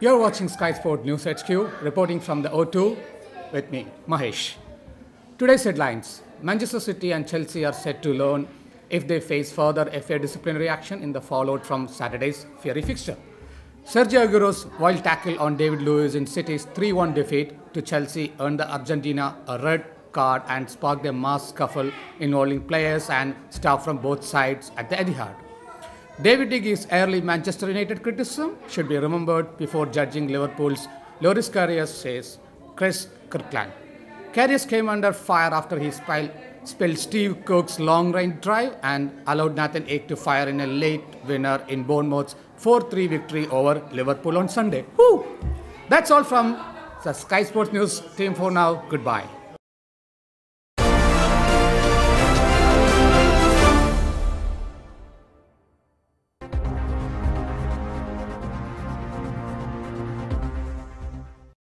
You're watching Sky Sport News HQ, reporting from the O2 with me, Mahesh. Today's headlines Manchester City and Chelsea are set to learn if they face further FA disciplinary action in the fallout from Saturday's fiery fixture. Sergio Aguero's wild tackle on David Luiz in City's 3 1 defeat to Chelsea earned the Argentina a red card and sparked a mass scuffle involving players and staff from both sides at the Etihad. David De Gea's early Manchester United criticism should be remembered before judging Liverpool's Loris Karius, says Chris Kirkland. Karius came under fire after he spilled, Steve Cook's long-range drive and allowed Nathan Ake to fire in a late winner in Bournemouth's 4-3 victory over Liverpool on Sunday. Woo! That's all from the Sky Sports News team for now. Goodbye.